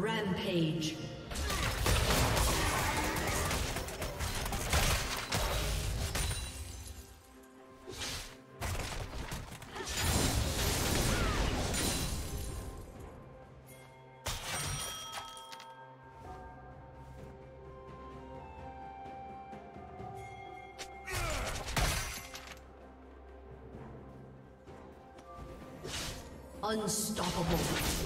Rampage. Unstoppable.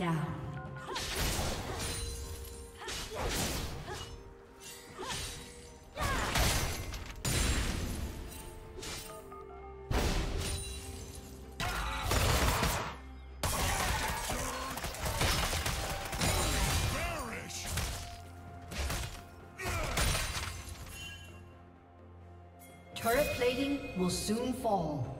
Down. Turret plating will soon fall.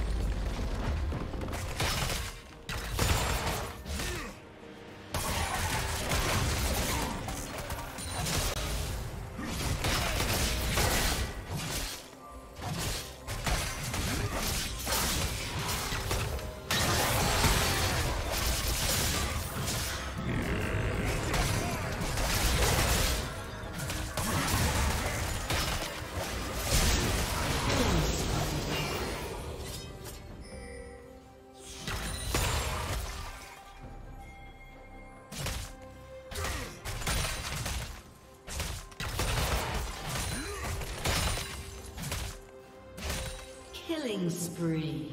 Spree.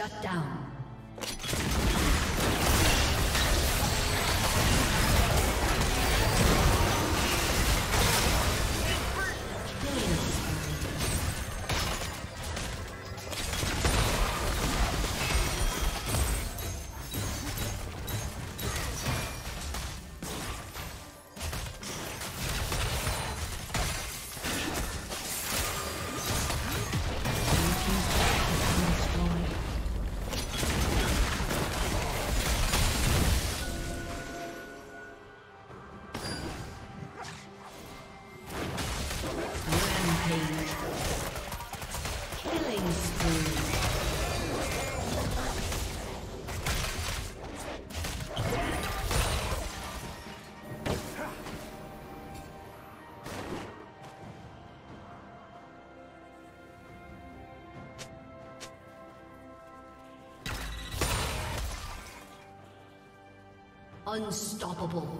Shut down. Unstoppable.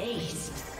Ace.